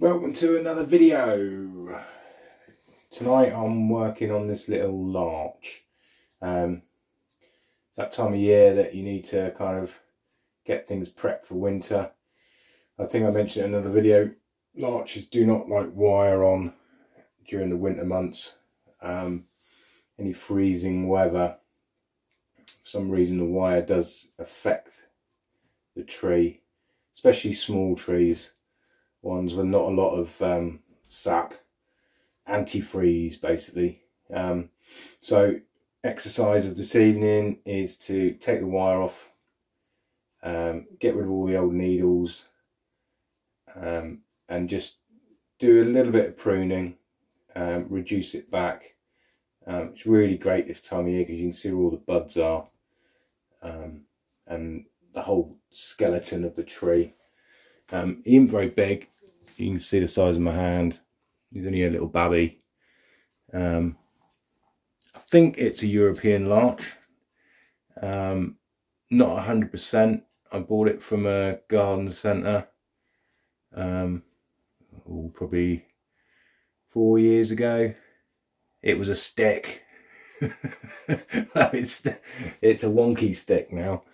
Welcome to another video. Tonight I'm working on this little larch. Um, it's that time of year that you need to kind of get things prepped for winter. I think I mentioned in another video, larches do not like wire on during the winter months. Um, any freezing weather, for some reason the wire does affect the tree, especially small trees ones with not a lot of um, sap, antifreeze basically. Um, so exercise of this evening is to take the wire off, um, get rid of all the old needles um, and just do a little bit of pruning, um, reduce it back. Um, it's really great this time of year because you can see where all the buds are and the whole skeleton of the tree. Um, he isn't very big. You can see the size of my hand. He's only a little babby. Um, I think it's a European larch. Um, not 100%. I bought it from a garden centre. Um, oh, probably four years ago. It was a stick. it's, it's a wonky stick now.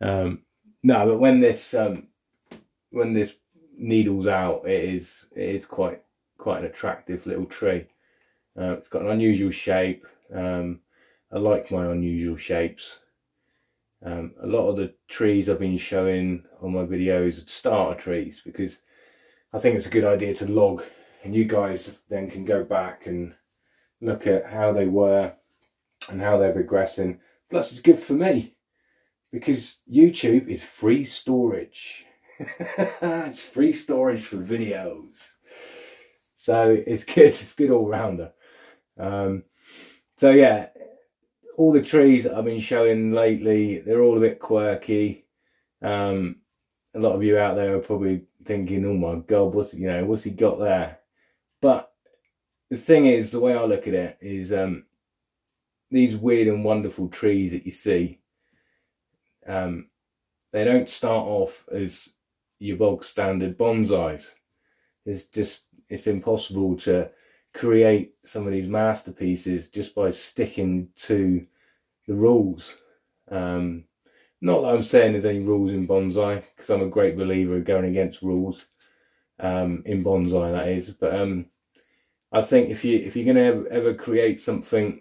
Um, no, but when this um, when this needles out, it is it is quite quite an attractive little tree. Uh, it's got an unusual shape. Um, I like my unusual shapes. Um, a lot of the trees I've been showing on my videos are starter trees because I think it's a good idea to log and you guys then can go back and look at how they were and how they're progressing. Plus it's good for me because YouTube is free storage. it's free storage for videos. So it's good, it's good all rounder. Um, so yeah, all the trees I've been showing lately, they're all a bit quirky. Um, a lot of you out there are probably thinking, oh my God, what's, you know, what's he got there? But the thing is, the way I look at it is, um, these weird and wonderful trees that you see, um, they don't start off as your bog standard bonsais. It's just, it's impossible to create some of these masterpieces just by sticking to the rules. Um, not that I'm saying there's any rules in bonsai, because I'm a great believer of going against rules um, in bonsai, that is. But um, I think if you if you're going to ever, ever create something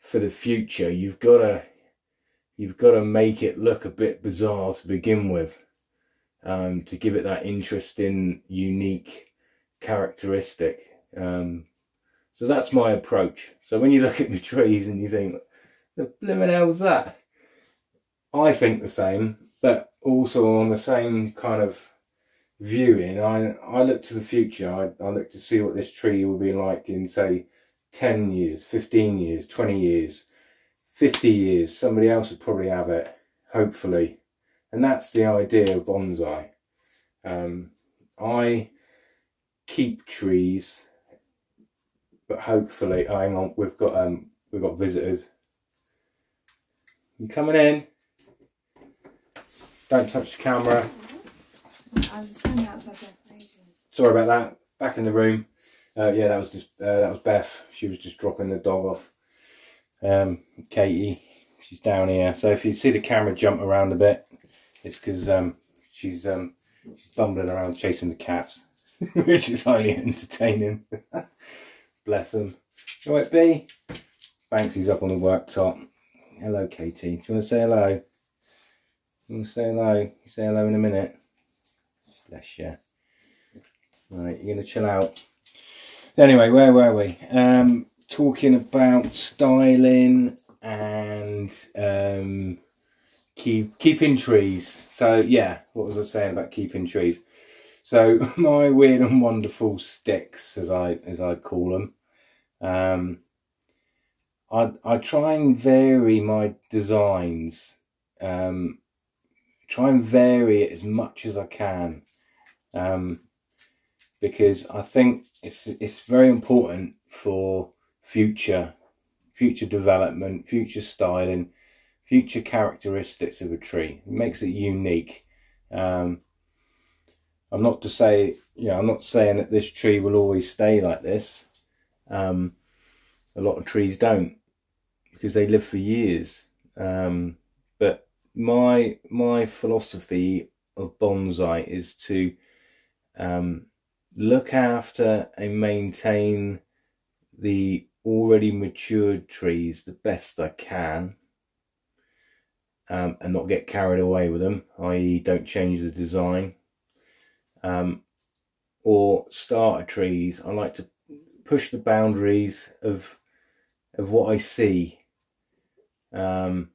for the future, you've got to you've got to make it look a bit bizarre to begin with um, to give it that interesting, unique characteristic. Um, so that's my approach. So when you look at the trees and you think, the blooming hell's that? I think the same, but also on the same kind of viewing, I, I look to the future. I, I look to see what this tree will be like in, say, 10 years, 15 years, 20 years, 50 years. Somebody else would probably have it, hopefully. And that's the idea of bonsai. Um, I keep trees, but hopefully, hang on, we've got um, we've got visitors. You coming in? Don't touch the camera. Sorry about that. Back in the room. Uh, yeah, that was just uh, that was Beth. She was just dropping the dog off. Um, Katie, she's down here. So if you see the camera jump around a bit, it's because um, she's um, she's bumbling around chasing the cats, which is highly entertaining. Bless them. All right, B. Banksy's up on the worktop. Hello, Katie. Do you want to say hello? You want to say hello? You say hello in a minute. Bless you. Right, you're to chill out. Anyway, where were we? Um, talking about styling and um, keep keeping trees. So yeah, what was I saying about keeping trees? So my weird and wonderful sticks, as I as I call them, um, I I try and vary my designs. Um, try and vary it as much as I can, um, because I think it's it's very important for future future development, future styling future characteristics of a tree. It makes it unique. Um, I'm not to say, you know, I'm not saying that this tree will always stay like this. Um, a lot of trees don't because they live for years. Um, but my my philosophy of bonsai is to um, look after and maintain the already matured trees the best I can um, and not get carried away with them, i.e. don't change the design. Um, or starter trees, I like to push the boundaries of of what I see. Um,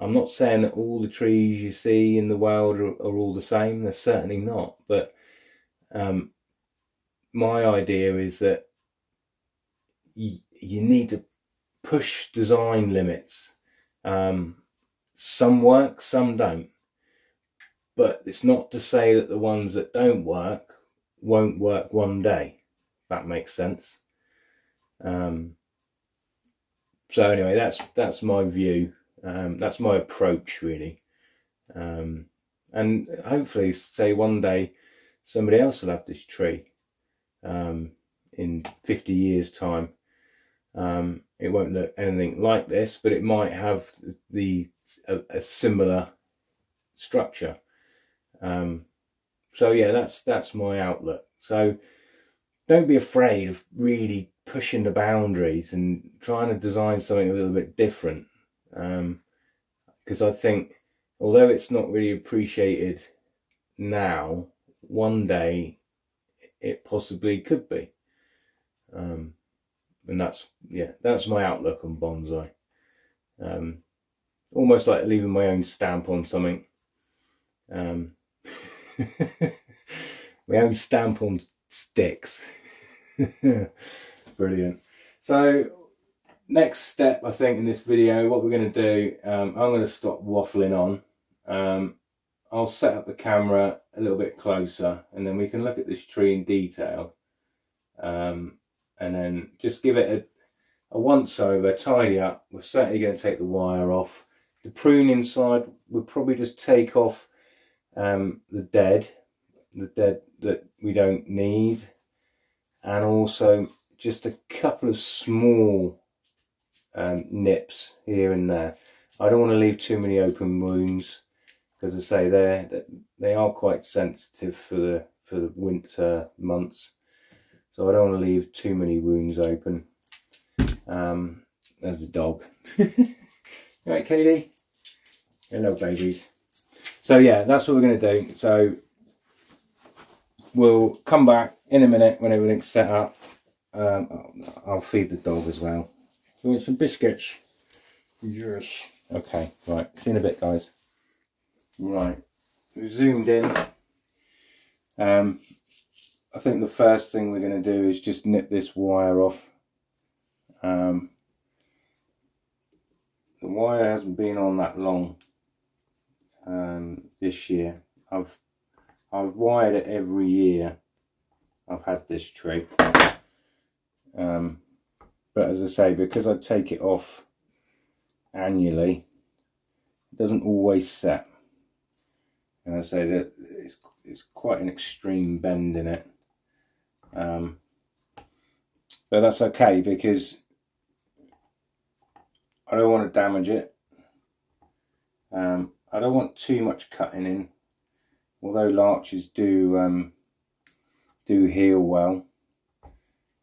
I'm not saying that all the trees you see in the world are, are all the same. They're certainly not. But um, my idea is that you, you need to push design limits. Um, some work, some don't. But it's not to say that the ones that don't work won't work one day. that makes sense. Um, so anyway, that's that's my view. Um, that's my approach really. Um, and hopefully, say one day, somebody else will have this tree um, in 50 years' time. Um, it won't look anything like this, but it might have the a, a similar structure. Um, so yeah, that's that's my outlook. So don't be afraid of really pushing the boundaries and trying to design something a little bit different. Because um, I think, although it's not really appreciated now, one day it possibly could be. Um, and that's yeah, that's my outlook on bonsai. Um, almost like leaving my own stamp on something. Um, my own stamp on sticks. Brilliant. So next step, I think, in this video, what we're going to do, um, I'm going to stop waffling on. Um, I'll set up the camera a little bit closer and then we can look at this tree in detail. Um, and then just give it a, a once over, tidy up. We're certainly going to take the wire off. The pruning side, we'll probably just take off um, the dead, the dead that we don't need. And also just a couple of small um, nips here and there. I don't want to leave too many open wounds because I say they're they are quite sensitive for the for the winter months. So I don't want to leave too many wounds open. Um, there's the dog. right, Katie? Hello, babies. So yeah, that's what we're going to do. So we'll come back in a minute when everything's set up. Um, I'll feed the dog as well. You want some biscuits? Yes. Okay, right. See you in a bit, guys. Right, we zoomed in. Um, I think the first thing we're going to do is just nip this wire off. Um, the wire hasn't been on that long um, this year. I've I've wired it every year. I've had this tree. Um, but as I say, because I take it off annually, it doesn't always set. And I say that it's, it's quite an extreme bend in it. Um, but that's okay because I don't want to damage it. Um, I don't want too much cutting in, although larches do um, do heal well.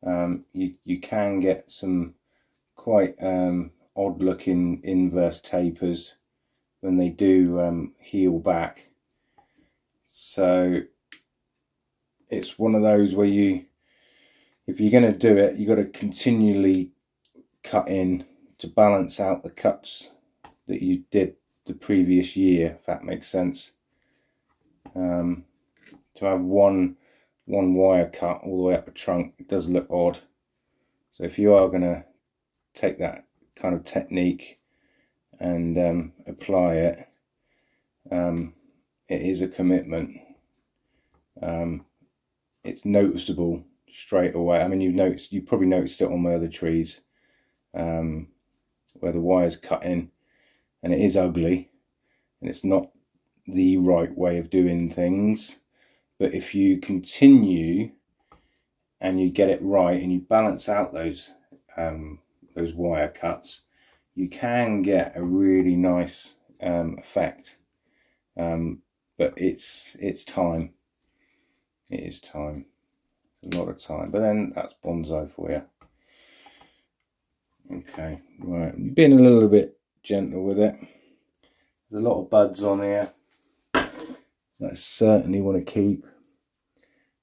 Um, you you can get some quite um, odd looking inverse tapers when they do um, heal back. So it's one of those where you, if you're going to do it, you've got to continually cut in to balance out the cuts that you did the previous year, if that makes sense. Um, to have one one wire cut all the way up the trunk, it does look odd. So if you are going to take that kind of technique and um, apply it, um, it is a commitment. Um, it's noticeable straight away. I mean, you've noticed, you probably noticed it on my other trees, um, where the wire's cut in, and it is ugly, and it's not the right way of doing things, but if you continue and you get it right and you balance out those um, those wire cuts, you can get a really nice um, effect. Um, but it's it's time. It is time. A lot of time. But then that's bonsai for you. Okay, right. Being a little bit gentle with it. There's a lot of buds on here that I certainly want to keep.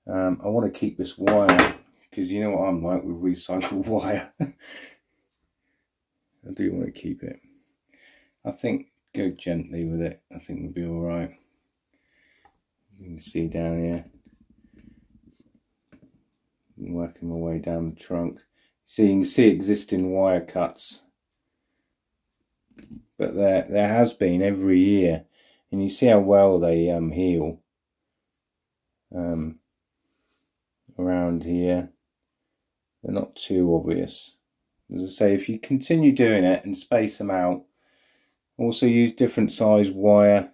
Um, I want to keep this wire because you know what I'm like with recycled wire. I do want to keep it. I think go gently with it. I think we'll be all right. You can see down here. I'm working my way down the trunk. So you can see existing wire cuts. But there there has been every year. And you see how well they um, heal. Um, around here. They're not too obvious. As I say, if you continue doing it and space them out, also use different size wire.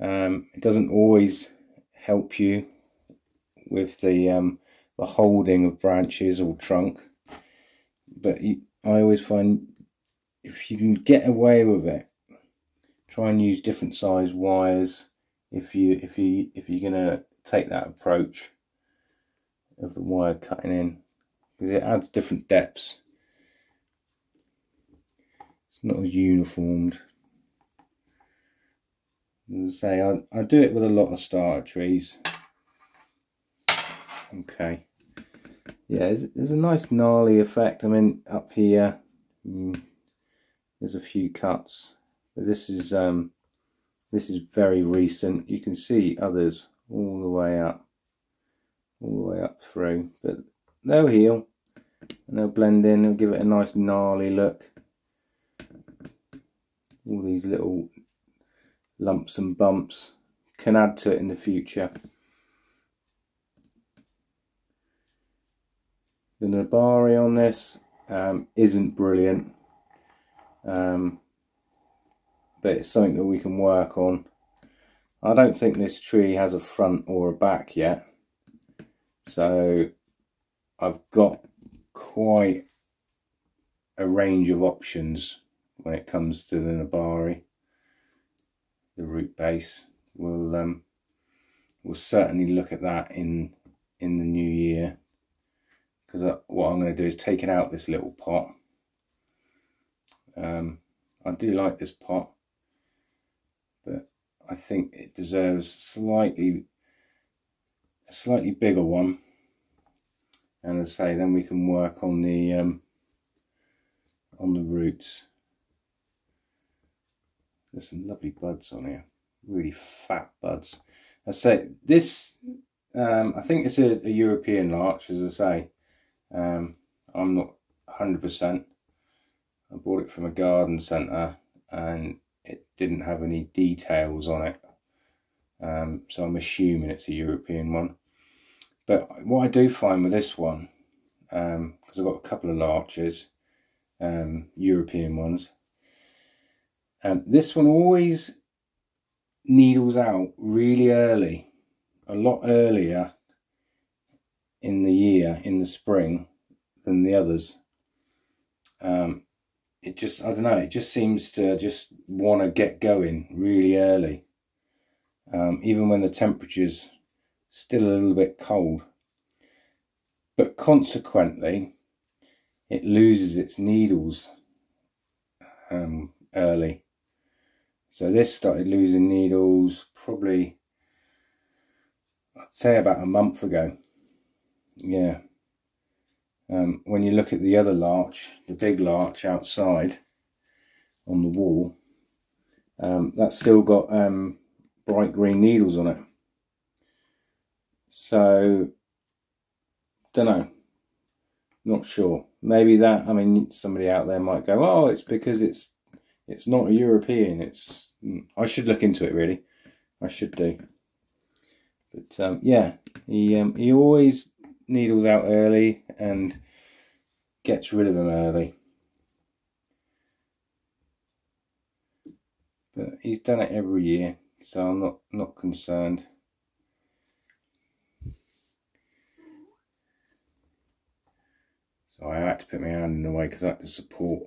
Um, it doesn't always help you with the um, the holding of branches or trunk, but you, I always find if you can get away with it, try and use different size wires. If you if you if you're gonna take that approach of the wire cutting in, because it adds different depths. It's not as uniformed. As I say, I, I do it with a lot of starter trees. Okay. Yeah, there's, there's a nice gnarly effect. I mean, up here, mm, there's a few cuts. But this is um, this is very recent. You can see others all the way up, all the way up through. But they'll heal and they'll blend in. They'll give it a nice gnarly look. All these little lumps and bumps can add to it in the future. The nebari on this um, isn't brilliant, um, but it's something that we can work on. I don't think this tree has a front or a back yet, so I've got quite a range of options when it comes to the nebari the root base. We'll um, we'll certainly look at that in in the new year because uh, what I'm going to do is take it out this little pot. Um, I do like this pot, but I think it deserves slightly a slightly bigger one. And as I say, then we can work on the um, on the roots. There's some lovely buds on here, really fat buds. I say this, um, I think it's a, a, European larch, as I say. Um, I'm not 100%. I bought it from a garden centre and it didn't have any details on it. Um, so I'm assuming it's a European one. But what I do find with this one, because um, I've got a couple of larches, um, European ones, um, this one always needles out really early, a lot earlier in the year, in the spring, than the others. Um, it just, I don't know, it just seems to just want to get going really early. Um, even when the temperature's still a little bit cold. But consequently, it loses its needles um, early. So this started losing needles probably, I'd say about a month ago. Yeah. Um, when you look at the other larch, the big larch outside on the wall, um, that's still got um, bright green needles on it. So, don't know. Not sure. Maybe that, I mean, somebody out there might go, oh, it's because it's it's not a European. It's mm, I should look into it really. I should do. But um, yeah, he um, he always needles out early and gets rid of them early. But he's done it every year, so I'm not, not concerned. So I had to put my hand in the way because I had to support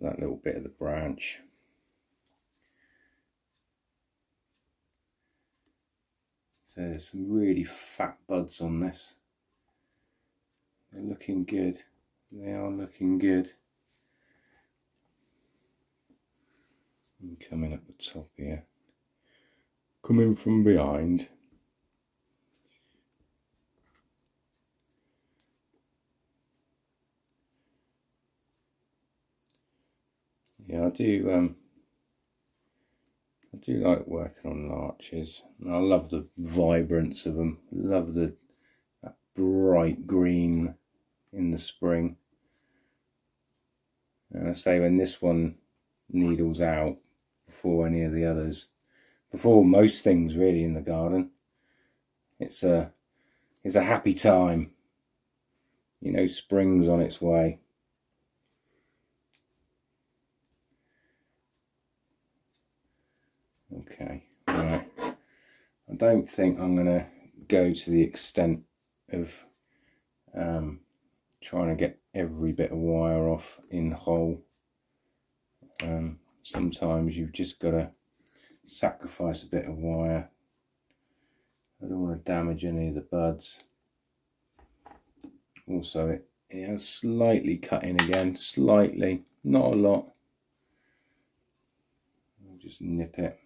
that little bit of the branch. So there's some really fat buds on this. They're looking good. They are looking good. Coming up the top here. Coming from behind. Yeah, I do. Um, I do like working on larches. I love the vibrance of them. Love the bright green in the spring. And I say when this one needles out before any of the others, before most things really in the garden, it's a it's a happy time. You know, spring's on its way. Okay, right. I don't think I'm going to go to the extent of um, trying to get every bit of wire off in the hole. Um, sometimes you've just got to sacrifice a bit of wire. I don't want to damage any of the buds. Also, it, it has slightly cut in again, slightly, not a lot. I'll just nip it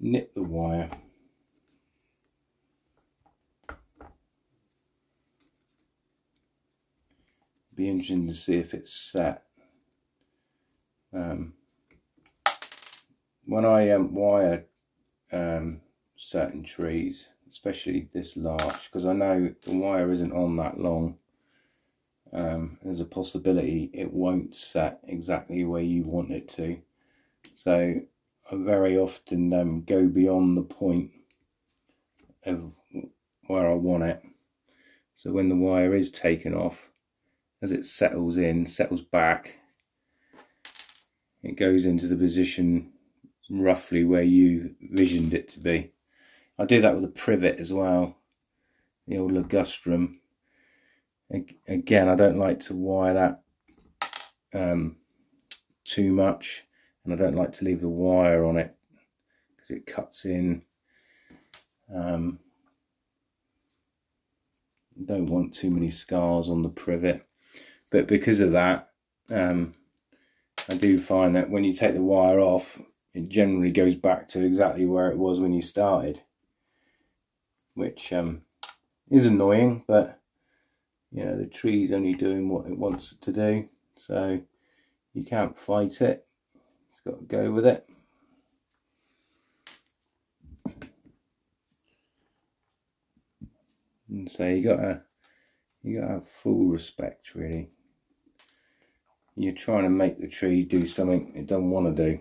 nip the wire. Be interesting to see if it's set. Um, when I um, wire um, certain trees especially this larch because I know the wire isn't on that long um, there's a possibility it won't set exactly where you want it to. So very often um, go beyond the point of where I want it. So when the wire is taken off, as it settles in, settles back, it goes into the position roughly where you visioned it to be. I do that with a privet as well, the old ligustrum. Again, I don't like to wire that um, too much and I don't like to leave the wire on it because it cuts in. Um, don't want too many scars on the privet. But because of that um, I do find that when you take the wire off it generally goes back to exactly where it was when you started which um, is annoying but you know the tree's only doing what it wants it to do so you can't fight it got to go with it. And so you gotta you gotta have full respect really. You're trying to make the tree do something it doesn't want to do.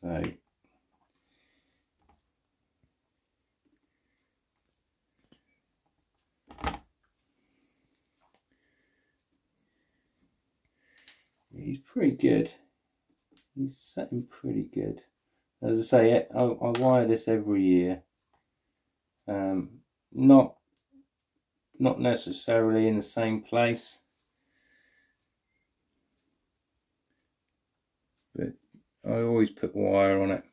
So he's pretty good. He's setting pretty good. As I say, I, I wire this every year. Um, not not necessarily in the same place, but I always put wire on it.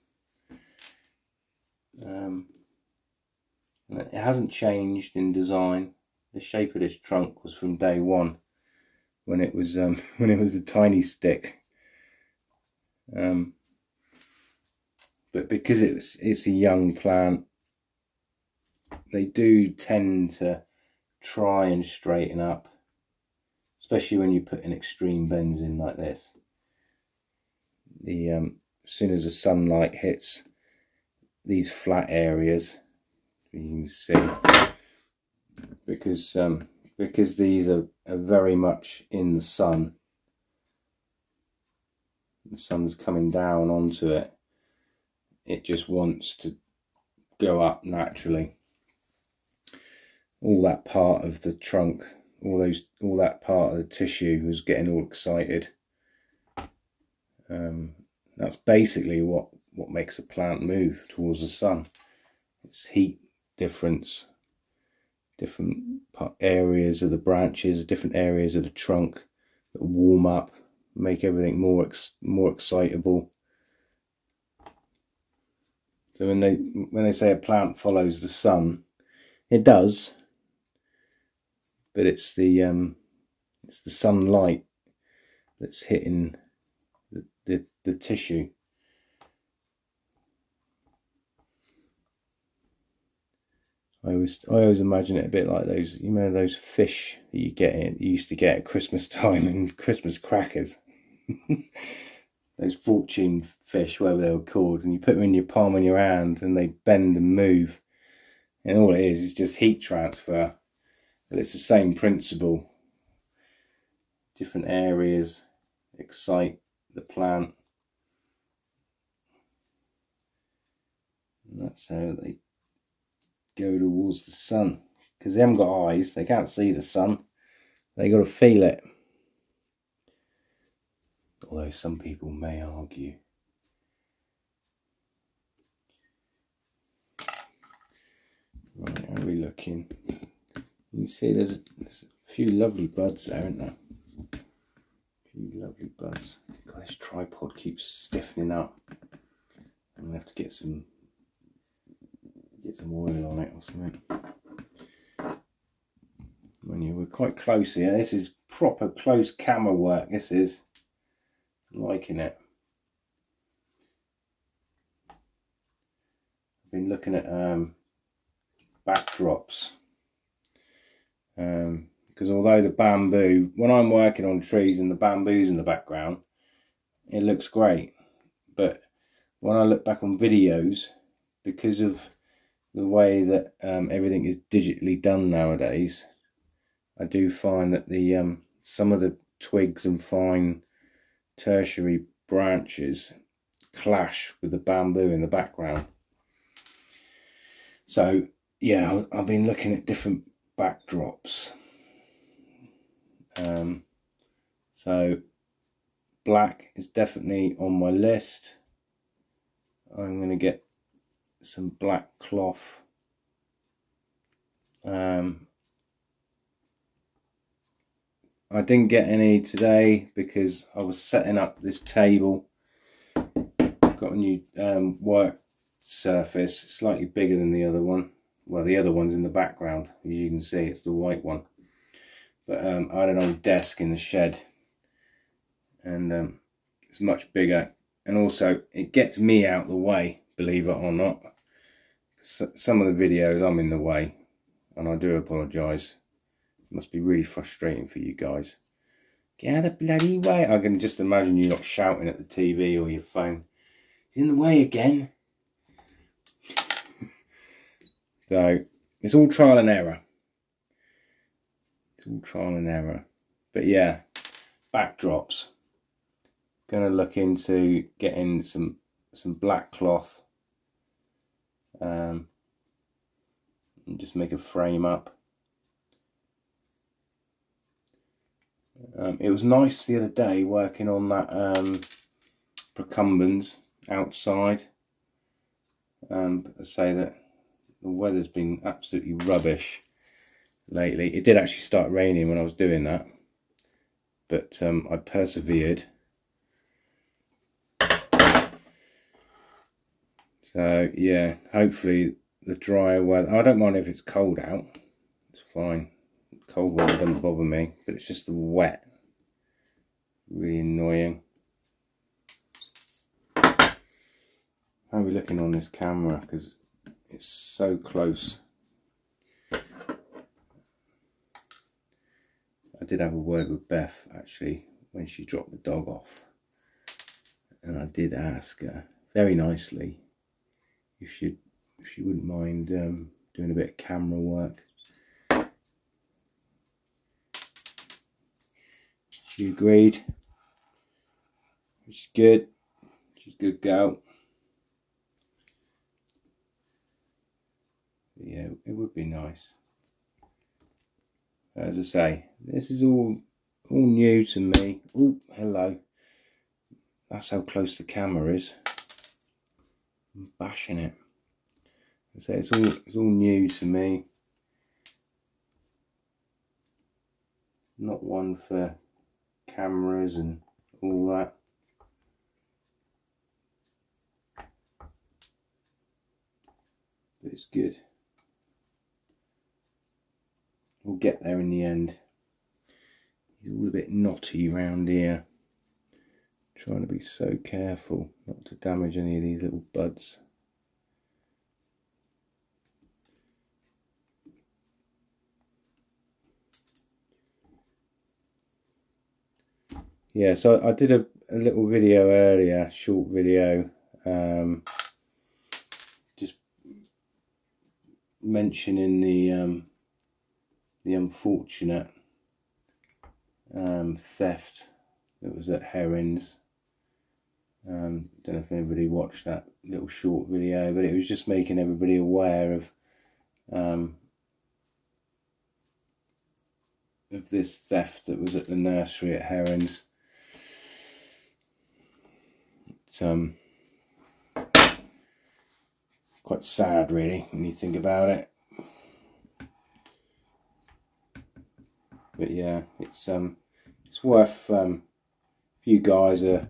Um, it hasn't changed in design. The shape of this trunk was from day one when it was um, when it was a tiny stick. Um, but because it's it's a young plant, they do tend to try and straighten up, especially when you put an extreme bends in like this. The um, as soon as the sunlight hits these flat areas, you can see because um, because these are, are very much in the sun. The sun's coming down onto it. It just wants to go up naturally. All that part of the trunk, all those, all that part of the tissue was getting all excited. Um, that's basically what what makes a plant move towards the sun. It's heat difference different areas of the branches, different areas of the trunk that warm up, make everything more ex more excitable. So when they when they say a plant follows the sun, it does, but it's the um, it's the sunlight that's hitting the, the, the tissue. I always I always imagine it a bit like those you know those fish that you get in you used to get at Christmas time and Christmas crackers. those fortune fish, whatever they were called, and you put them in your palm of your hand and they bend and move. And all it is is just heat transfer. But it's the same principle. Different areas excite the plant. And that's how they go towards the sun. Because they haven't got eyes they can't see the sun. They got to feel it. Although some people may argue. Right are we looking? You see there's a, there's a few lovely buds there aren't there? Few lovely buds. God, this tripod keeps stiffening up. I'm gonna have to get some get some oil on it or something. When you were quite close here, this is proper close camera work. This is liking it. I've been looking at um, backdrops um, because although the bamboo, when I'm working on trees and the bamboo's in the background, it looks great. But when I look back on videos, because of the way that um, everything is digitally done nowadays, I do find that the um, some of the twigs and fine tertiary branches clash with the bamboo in the background. So yeah, I've been looking at different backdrops. Um, so black is definitely on my list. I'm going to get some black cloth. Um, I didn't get any today because I was setting up this table. Got a new um, work surface slightly bigger than the other one. Well the other one's in the background as you can see it's the white one. But um, I had an old desk in the shed and um, it's much bigger. And also it gets me out the way believe it or not some of the videos I'm in the way and I do apologise it must be really frustrating for you guys. Get out of the bloody way. I can just imagine you not shouting at the TV or your phone. It's in the way again. So it's all trial and error. It's all trial and error. But yeah backdrops. Gonna look into getting some some black cloth um, and just make a frame up. Um, it was nice the other day working on that um, procumbens outside. Um, I say that the weather's been absolutely rubbish lately. It did actually start raining when I was doing that, but um, I persevered So yeah, hopefully the drier weather. I don't mind if it's cold out. It's fine. Cold weather doesn't bother me, but it's just the wet. Really annoying. How are we looking on this camera? Because it's so close. I did have a word with Beth actually when she dropped the dog off. And I did ask her very nicely if she if she wouldn't mind um, doing a bit of camera work. She agreed, which is good. She's good girl. Yeah, it would be nice. As I say, this is all all new to me. Oh, hello. That's how close the camera is. Bashing it. So it's all it's all new to me. Not one for cameras and all that. But it's good. We'll get there in the end. He's all a bit knotty round here. Trying to be so careful not to damage any of these little buds. Yeah, so I did a, a little video earlier, short video, um, just mentioning the um, the unfortunate um, theft that was at Herons. Um, don't know if anybody watched that little short video, but it was just making everybody aware of um, of this theft that was at the nursery at Herons. It's um, quite sad, really, when you think about it. But yeah, it's um, it's worth um, if you guys are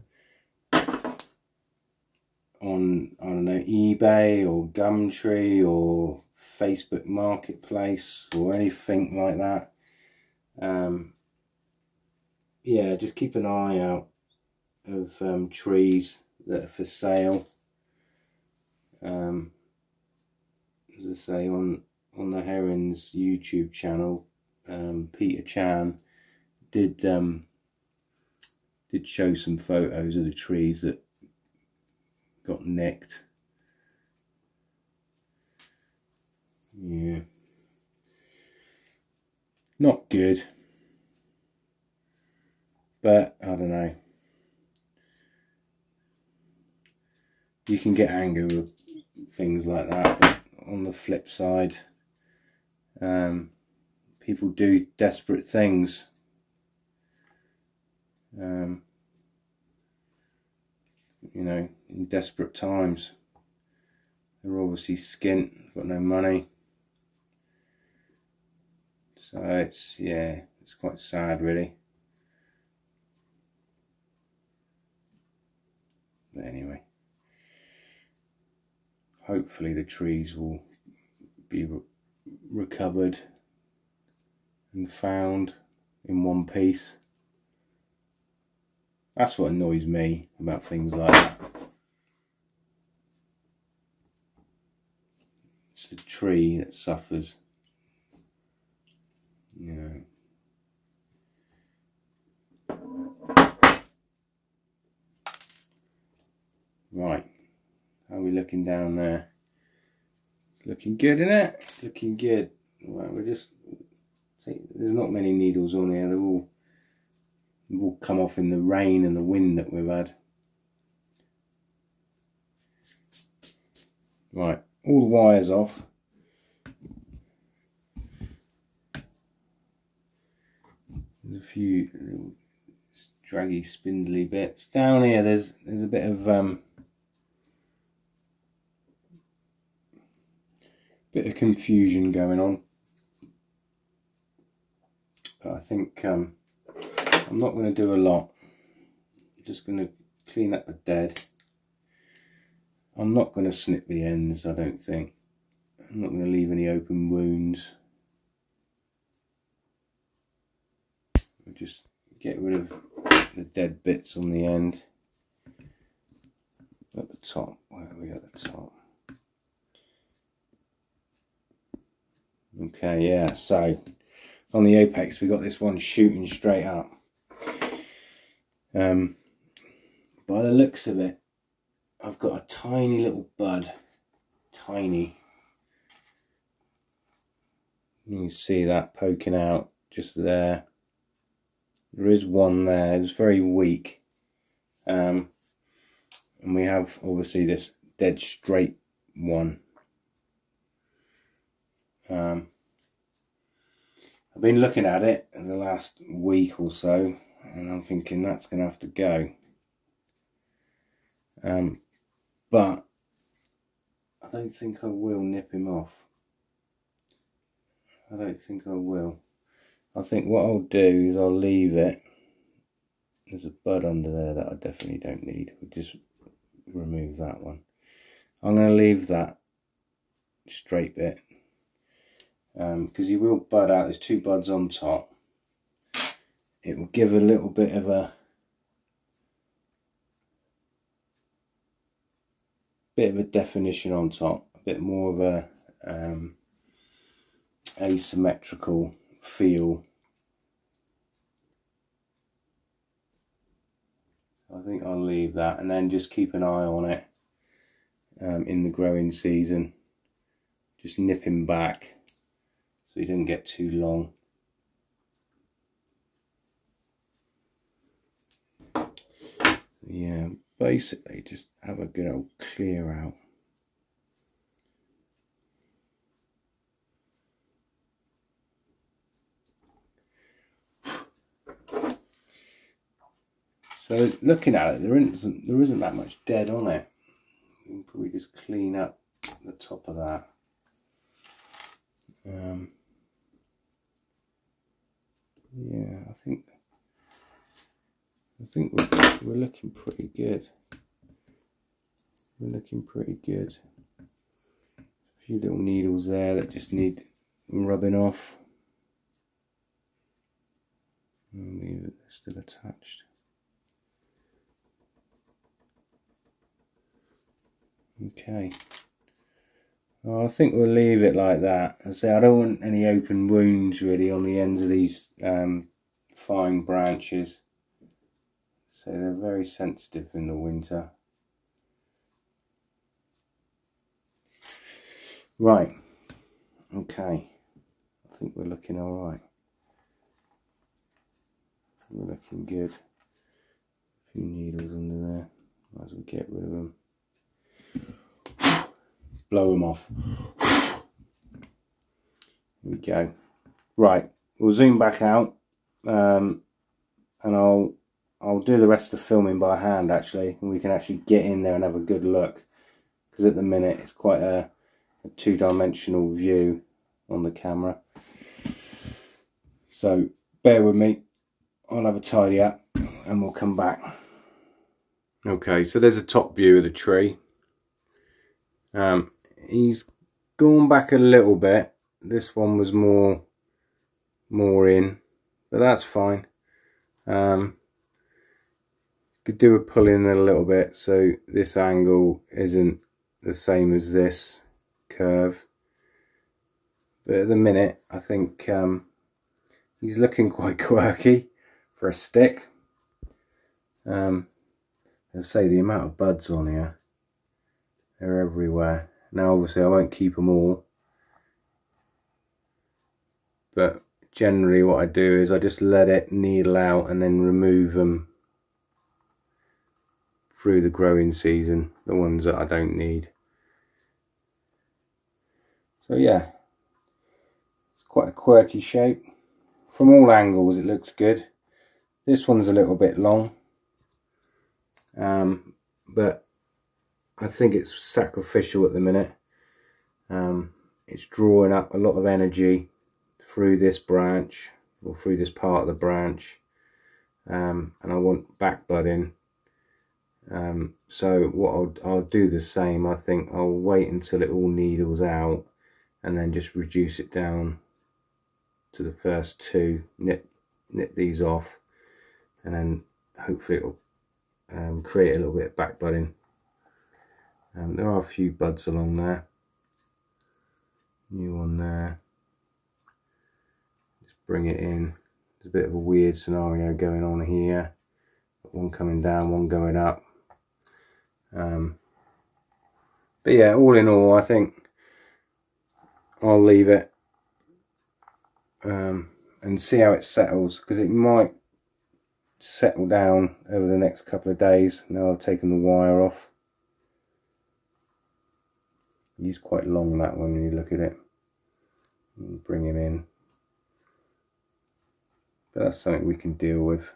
on I don't know eBay or Gumtree or Facebook Marketplace or anything like that. Um, yeah, just keep an eye out of um, trees that are for sale. Um, as I say on on the Herons YouTube channel, um, Peter Chan did um, did show some photos of the trees that got nicked. Yeah. Not good. But I don't know. You can get angry with things like that, but on the flip side, um, people do desperate things. Um, you know, in desperate times. They're obviously skint, got no money. So it's, yeah, it's quite sad really. But anyway, hopefully the trees will be re recovered and found in one piece. That's what annoys me about things like that. It's the tree that suffers. You know. Right, how are we looking down there? It's looking good, isn't it? looking good. Right, we're just see, there's not many needles on here. They're all they've come off in the rain and the wind that we've had. Right, all the wires off. There's a few little draggy, spindly bits down here. There's there's a bit of um, bit of confusion going on. But I think um, I'm not going to do a lot. I'm just going to clean up the dead. I'm not going to snip the ends, I don't think. I'm not going to leave any open wounds. I'll just get rid of the dead bits on the end. At the top, where are we at the top? Okay, yeah, so on the apex we got this one shooting straight up. Um, by the looks of it, I've got a tiny little bud, tiny. You see that poking out just there. There is one there, it's very weak. Um, and we have obviously this dead straight one. Um, I've been looking at it in the last week or so and I'm thinking that's going to have to go. Um, but I don't think I will nip him off. I don't think I will. I think what I'll do is I'll leave it. There's a bud under there that I definitely don't need. We'll just remove that one. I'm going to leave that straight bit because um, you will bud out. There's two buds on top. It will give a little bit of a bit of a definition on top, a bit more of a um, asymmetrical feel. I think I'll leave that and then just keep an eye on it um, in the growing season. Just nipping back so he didn't get too long. Yeah, basically just have a good old clear out. So looking at it, there isn't there isn't that much dead on it. We can probably just clean up the top of that. Um, yeah, I think I think we're, we're looking pretty good. We're looking pretty good. A few little needles there that just need rubbing off. Leave it still attached. Okay. Well, I think we'll leave it like that. I say I don't want any open wounds really on the ends of these um, fine branches. So they're very sensitive in the winter. Right. Okay. I think we're looking all right. We're looking good. A few needles under there. Might as well get rid of them blow them off. Here we go. Right, we'll zoom back out, um, and I'll I'll do the rest of the filming by hand actually, and we can actually get in there and have a good look. Because at the minute it's quite a, a two-dimensional view on the camera. So bear with me. I'll have a tidy up, and we'll come back. Okay, so there's a top view of the tree. Um, he's gone back a little bit. This one was more more in, but that's fine. Um, could do a pull in a little bit so this angle isn't the same as this curve. But at the minute, I think um, he's looking quite quirky for a stick. Um, as I say, the amount of buds on here, they're everywhere. Now obviously I won't keep them all. But generally what I do is I just let it needle out and then remove them through the growing season, the ones that I don't need. So yeah, it's quite a quirky shape. From all angles it looks good. This one's a little bit long, um, but I think it's sacrificial at the minute. Um, it's drawing up a lot of energy through this branch or through this part of the branch um, and I want back budding um, so what I'll, I'll do the same I think I'll wait until it all needles out and then just reduce it down to the first two nip, nip these off and then hopefully it'll um, create a little bit of back budding um, there are a few buds along there. New one there. Just bring it in. There's a bit of a weird scenario going on here. One coming down, one going up. Um, but yeah, all in all, I think I'll leave it um, and see how it settles because it might settle down over the next couple of days. Now I've taken the wire off. He's quite long that one when you look at it. Bring him in. But that's something we can deal with.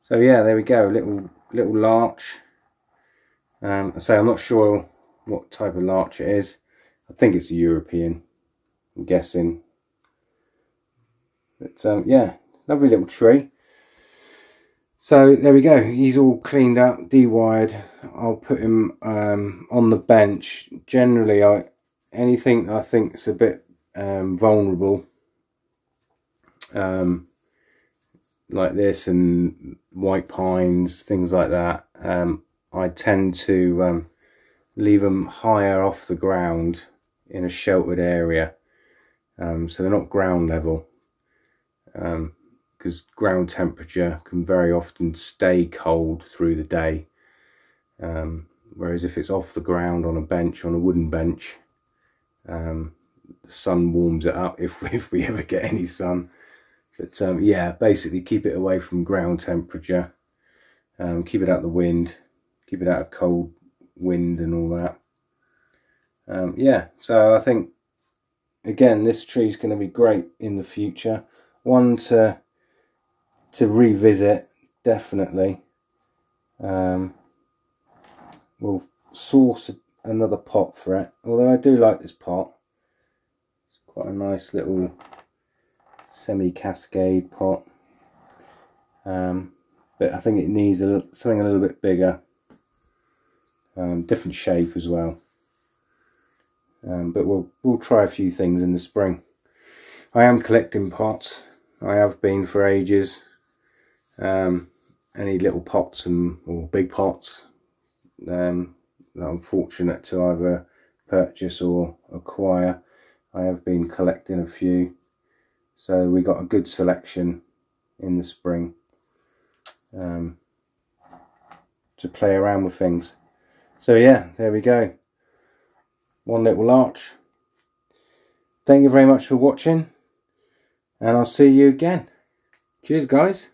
So yeah, there we go, little little larch. Um, I say I'm not sure what type of larch it is. I think it's a European. I'm guessing. But um, yeah, lovely little tree. So there we go. He's all cleaned up, de-wired. I'll put him um, on the bench. Generally, I anything I think is a bit um, vulnerable, um, like this and white pines, things like that. Um, I tend to um, leave them higher off the ground in a sheltered area, um, so they're not ground level because ground temperature can very often stay cold through the day. Um, whereas if it's off the ground on a bench, on a wooden bench, um, the sun warms it up if, if we ever get any sun. But um, yeah, basically keep it away from ground temperature. Um, keep it out the wind. Keep it out of cold wind and all that. Um, yeah, so I think, again, this tree is going to be great in the future. One to to revisit definitely um, we'll source another pot for it although I do like this pot it's quite a nice little semi cascade pot um, but I think it needs a something a little bit bigger um, different shape as well um, but we'll we'll try a few things in the spring I am collecting pots I have been for ages um, any little pots and or big pots um, that I'm fortunate to either purchase or acquire. I have been collecting a few, so we got a good selection in the spring um, to play around with things. So yeah, there we go. One little larch. Thank you very much for watching, and I'll see you again. Cheers, guys.